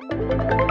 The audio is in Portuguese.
Música